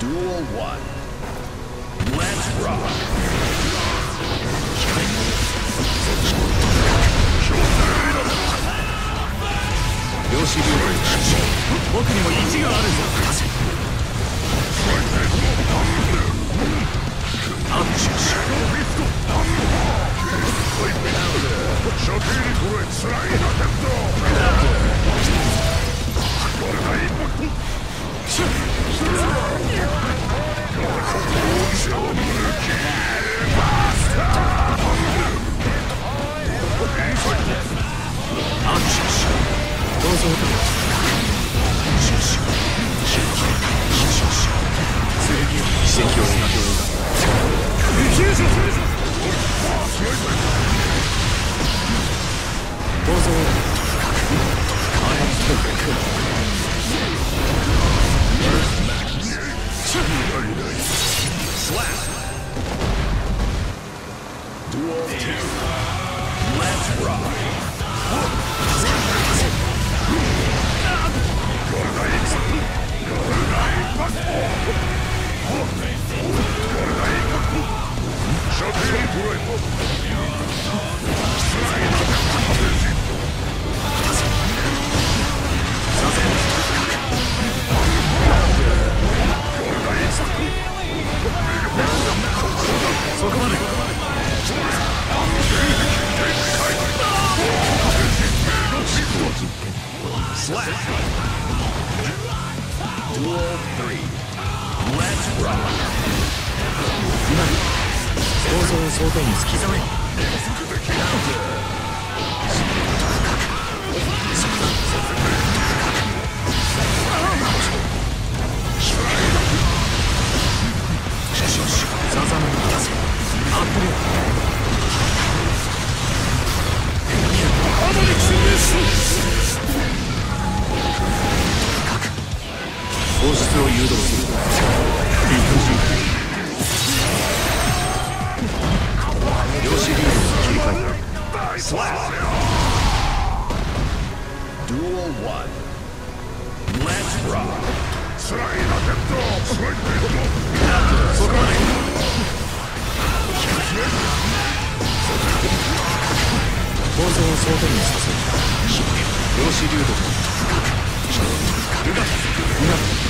Duel 1. Let's rock! 量子流僕にも意地があるぞ disorder. 今も想像を想定に突き詰め放出を誘導する理不尽量子流動を切り替え Slap! Duel 1. Let's rock! Slain attempto! Slain そこまで構造を想定にさせる量子流動うがうが握力シュッシュサズシュッシュロルンリュッシュ量子流動を切り替えす量子流奇跡を描く飛んできて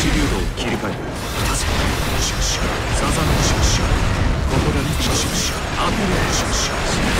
シリュを切り替えるたにシュッシュサザンシュッシュここでリッチシュシュアテレシュッシュ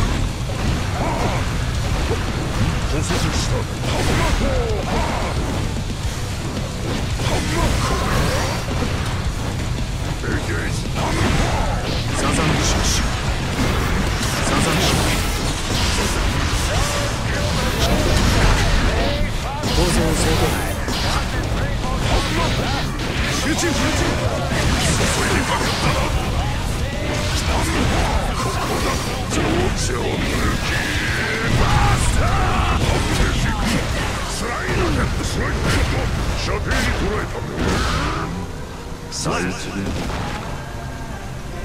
Sensitive.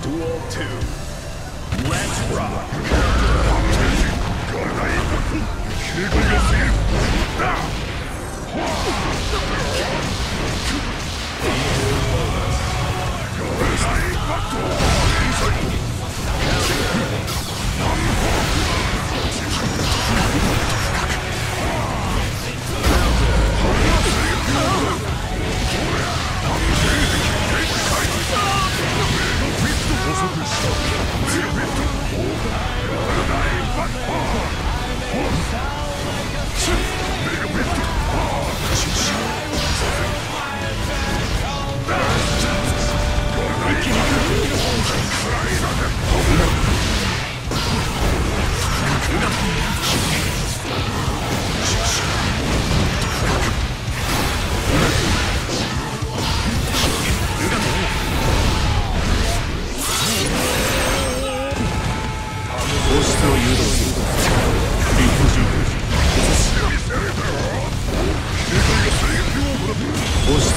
Duel 2. Let's rock! He's like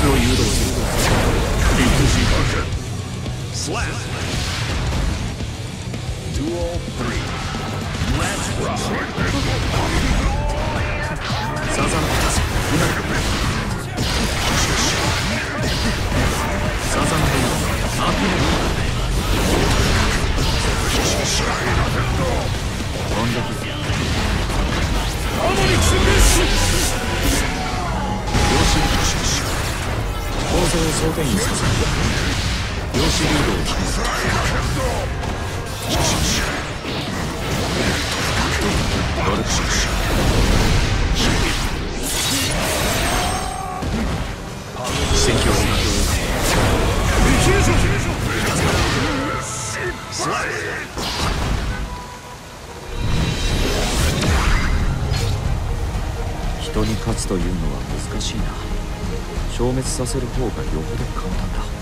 誘導する理不尽 Slap. 造を装填にさせる量子流動を決めドルクシ戦況人に勝つというのは難しいな。消滅させる方がよほど簡単だ。